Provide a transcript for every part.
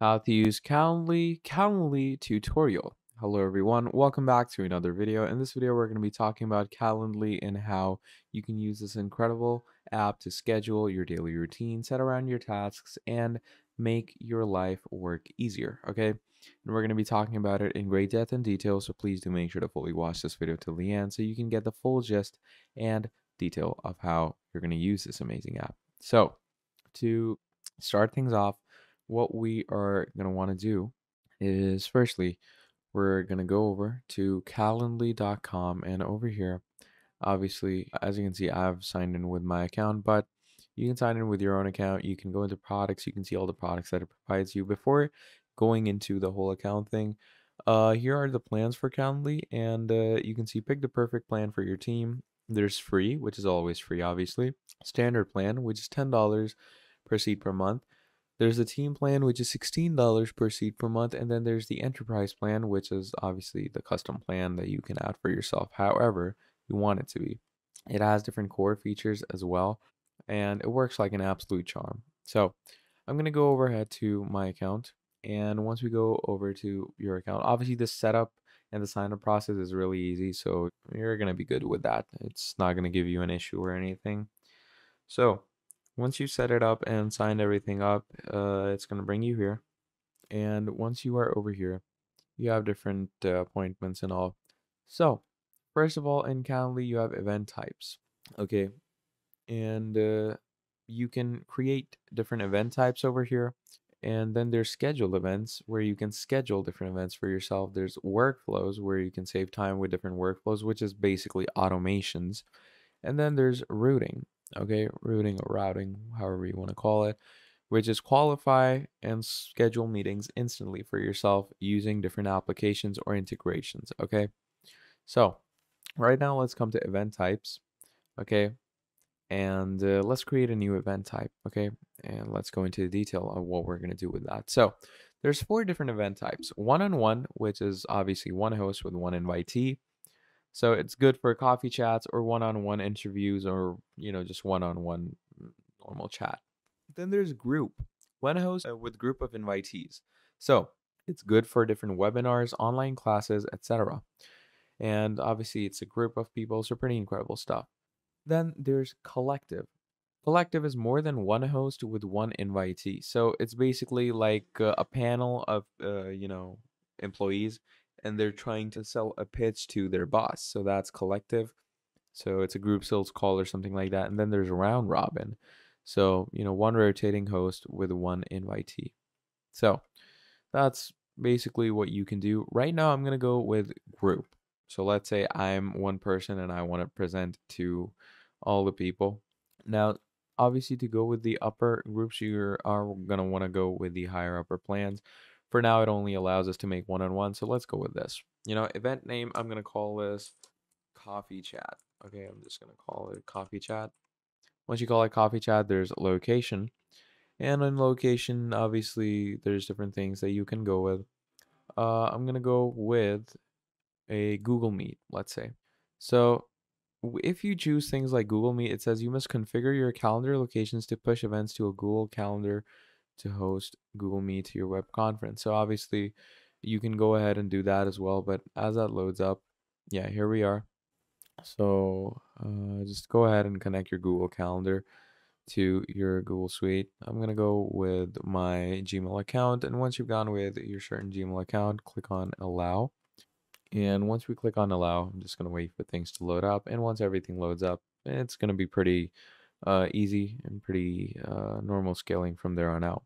how to use Calendly Calendly tutorial. Hello everyone, welcome back to another video. In this video we're going to be talking about Calendly and how you can use this incredible app to schedule your daily routine, set around your tasks, and make your life work easier, okay? And we're going to be talking about it in great depth and detail, so please do make sure to fully watch this video till the end so you can get the full gist and detail of how you're going to use this amazing app. So, to start things off, what we are going to want to do is firstly, we're going to go over to calendly.com and over here, obviously, as you can see, I've signed in with my account, but you can sign in with your own account. You can go into products. You can see all the products that it provides you before going into the whole account thing. Uh, here are the plans for Calendly, and uh, you can see pick the perfect plan for your team. There's free, which is always free, obviously. Standard plan, which is $10 per seat per month. There's the team plan, which is $16 per seat per month. And then there's the enterprise plan, which is obviously the custom plan that you can add for yourself, however you want it to be. It has different core features as well, and it works like an absolute charm. So I'm going to go over overhead to my account. And once we go over to your account, obviously the setup and the sign up process is really easy. So you're going to be good with that. It's not going to give you an issue or anything. So once you set it up and signed everything up, uh, it's going to bring you here. And once you are over here, you have different uh, appointments and all. So, first of all, in Calendly, you have event types. Okay. And uh, you can create different event types over here. And then there's scheduled events where you can schedule different events for yourself. There's workflows where you can save time with different workflows, which is basically automations. And then there's routing okay, routing or routing, however you want to call it, which is qualify and schedule meetings instantly for yourself using different applications or integrations, okay? So, right now let's come to event types, okay? And uh, let's create a new event type, okay? And let's go into the detail of what we're going to do with that. So, there's four different event types. One-on-one, which is obviously one host with one invitee. So it's good for coffee chats or one-on-one interviews or, you know, just one-on-one normal chat. Then there's group, one host uh, with group of invitees. So it's good for different webinars, online classes, etc. And obviously it's a group of people, so pretty incredible stuff. Then there's collective. Collective is more than one host with one invitee. So it's basically like uh, a panel of, uh, you know, employees and they're trying to sell a pitch to their boss. So that's collective. So it's a group sales call or something like that. And then there's round robin. So, you know, one rotating host with one invitee. So that's basically what you can do. Right now, I'm going to go with group. So let's say I'm one person and I want to present to all the people. Now, obviously, to go with the upper groups, you are going to want to go with the higher upper plans. For now, it only allows us to make one-on-one, so let's go with this. You know, event name, I'm going to call this coffee chat. Okay, I'm just going to call it coffee chat. Once you call it coffee chat, there's location. And in location, obviously, there's different things that you can go with. Uh, I'm going to go with a Google Meet, let's say. So if you choose things like Google Meet, it says you must configure your calendar locations to push events to a Google Calendar to host Google Meet to your web conference. So obviously you can go ahead and do that as well. But as that loads up, yeah, here we are. So uh, just go ahead and connect your Google Calendar to your Google Suite. I'm going to go with my Gmail account. And once you've gone with your certain Gmail account, click on Allow. And once we click on Allow, I'm just going to wait for things to load up. And once everything loads up, it's going to be pretty uh, easy and pretty uh, normal scaling from there on out.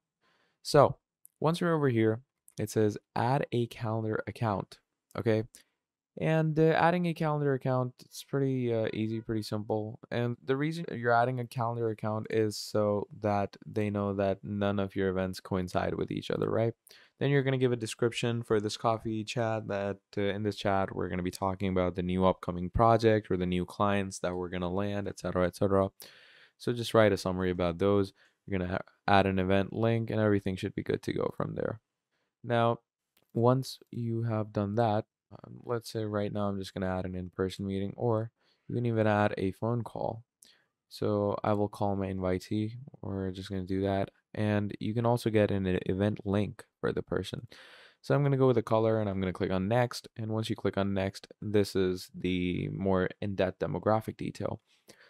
So once you're over here, it says add a calendar account. Okay. And uh, adding a calendar account, it's pretty uh, easy, pretty simple. And the reason you're adding a calendar account is so that they know that none of your events coincide with each other, right? Then you're going to give a description for this coffee chat that uh, in this chat, we're going to be talking about the new upcoming project or the new clients that we're going to land, etc., etc. So just write a summary about those. You're going to add an event link and everything should be good to go from there. Now, once you have done that, um, let's say right now I'm just going to add an in-person meeting or you can even add a phone call. So I will call my invitee. We're just going to do that. and you can also get an event link for the person. So I'm going to go with the color and I'm going to click on next. And once you click on next, this is the more in-depth demographic detail.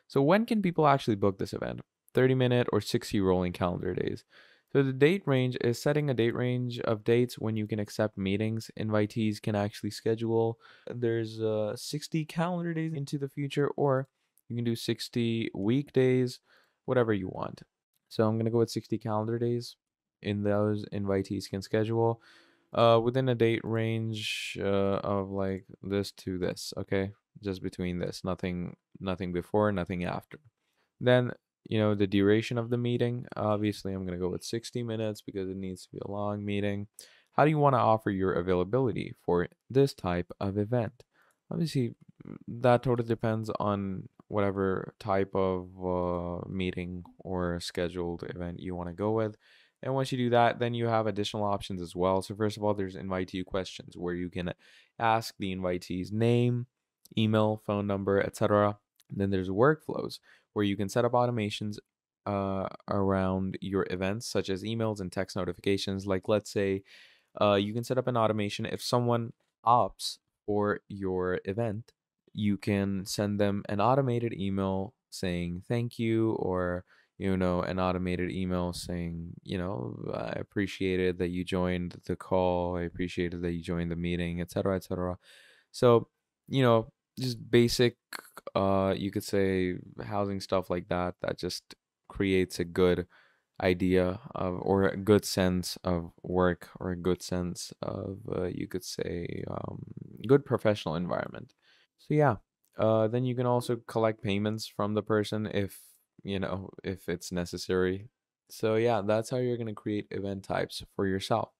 So when can people actually book this event? 30 minute or 60 rolling calendar days. So the date range is setting a date range of dates when you can accept meetings. Invitees can actually schedule. There's uh, 60 calendar days into the future, or you can do 60 weekdays, whatever you want. So I'm going to go with 60 calendar days. In those, invitees can schedule uh, within a date range uh, of like this to this. Okay, just between this, nothing, nothing before, nothing after. Then you know, the duration of the meeting. Obviously, I'm going to go with 60 minutes because it needs to be a long meeting. How do you want to offer your availability for this type of event? Obviously, that totally depends on whatever type of uh, meeting or scheduled event you want to go with. And once you do that, then you have additional options as well. So first of all, there's invitee questions where you can ask the invitee's name, email, phone number, etc. Then there's workflows where you can set up automations uh, around your events, such as emails and text notifications. Like, let's say uh, you can set up an automation. If someone opts for your event, you can send them an automated email saying thank you or you know an automated email saying you know i appreciated that you joined the call. I appreciated that you joined the meeting etc etc so you know just basic uh you could say housing stuff like that that just creates a good idea of or a good sense of work or a good sense of uh, you could say um, good professional environment. So yeah uh, then you can also collect payments from the person if you know if it's necessary. So yeah that's how you're going to create event types for yourself.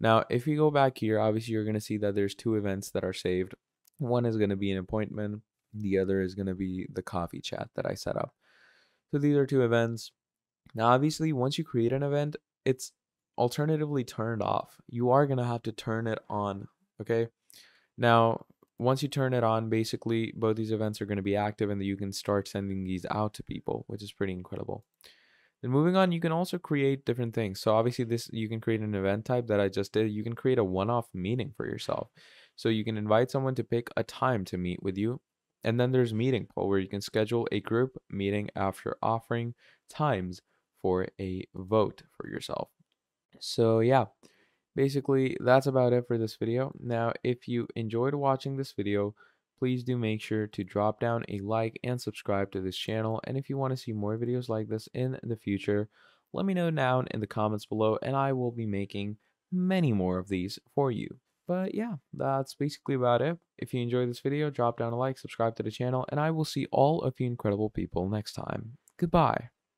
Now if you go back here obviously you're going to see that there's two events that are saved one is going to be an appointment, the other is going to be the coffee chat that I set up. So these are two events. Now, obviously, once you create an event, it's alternatively turned off. You are going to have to turn it on. Okay. Now, once you turn it on, basically, both these events are going to be active and you can start sending these out to people, which is pretty incredible. Then moving on, you can also create different things. So obviously this, you can create an event type that I just did. You can create a one-off meeting for yourself. So you can invite someone to pick a time to meet with you. And then there's meeting poll where you can schedule a group meeting after offering times for a vote for yourself. So yeah, basically that's about it for this video. Now, if you enjoyed watching this video, please do make sure to drop down a like and subscribe to this channel. And if you want to see more videos like this in the future, let me know down in the comments below and I will be making many more of these for you. But yeah, that's basically about it. If you enjoyed this video, drop down a like, subscribe to the channel, and I will see all of you incredible people next time. Goodbye.